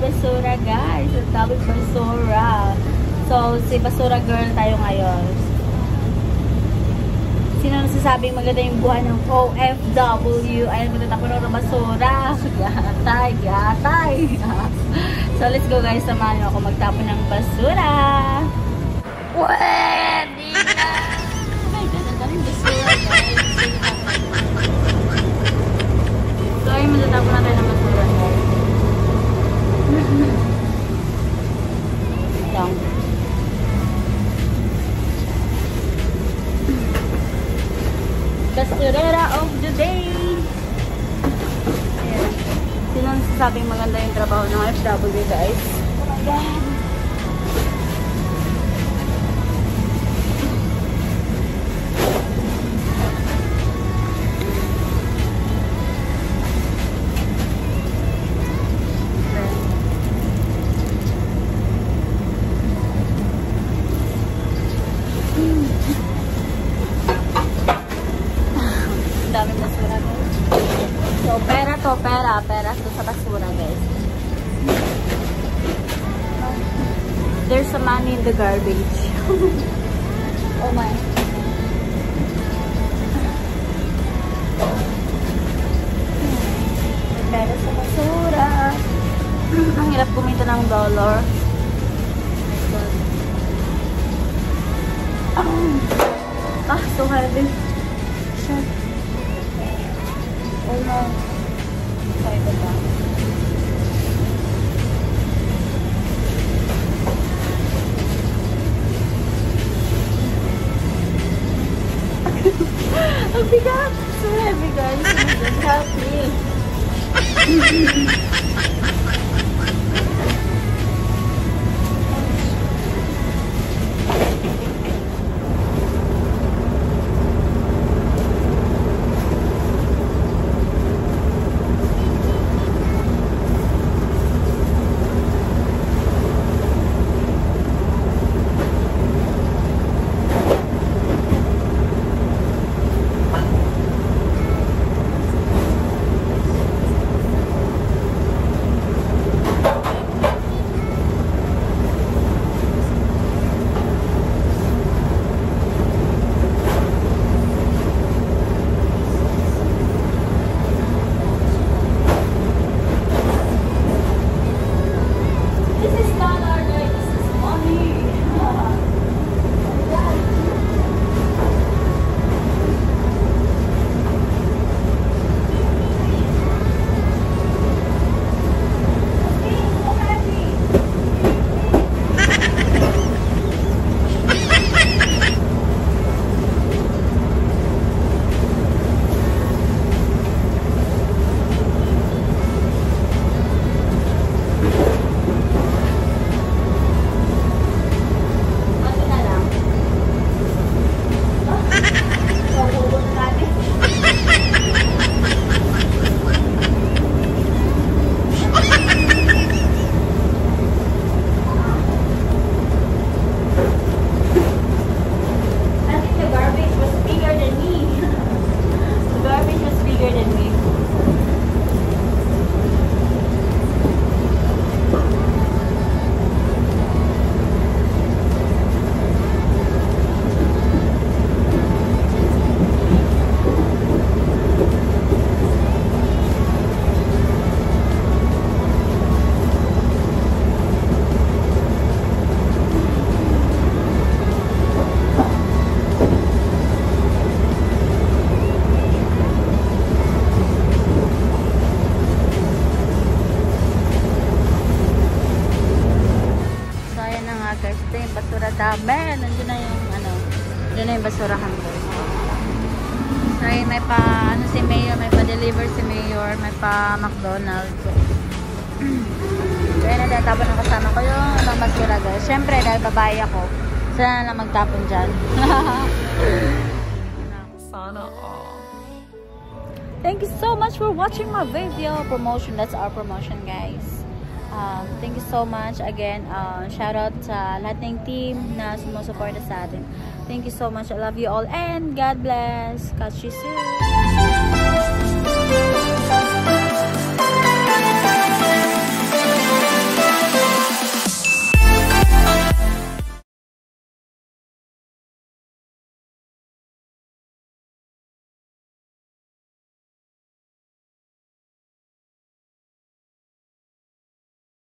basura guys. Ang daming basura. So, si basura girl tayo ngayon. Sino nasasabing maganda yung buhay ng OFW? Ayun, magtatapon ng basura. Gatay, gatay. so, let's go guys. Samahan niyo ako magtapon ng basura. Pwede na! Oh my God, ang daming basura guys. So, ayun, magtatapon na tayo ng basura guys. Lang. Basturera of the day! Ayan. Sino ang sasabing maganda yung trabaho ng FW guys? Oh my God! Pera pera. To sa basura guys. There's some money in the garbage. oh my. Pera sa basura. Ang hirap kumita ng dollar. Ah, so heavy. Shit. Oh no. Sorry ba ba? Ang bigat! So heavy guys. Help me. Dami. Nandiyan na yung ano. Nandiyan na yung basurahan guys. So, ayun, may pa, ano si Mayor, may pa-deliver si Mayor, may pa McDonald's. So, ayan na, tapon ng kasama ko yung ibang basura guys. Siyempre, dahil babae ako, sila na magtapon dyan. Sana all. Thank you so much for watching my video promotion. That's our promotion, guys. Um, thank you so much again. Um, uh, shout out sa lahat ng team na sumusuporta sa atin. Thank you so much. I love you all and God bless. Catch you soon.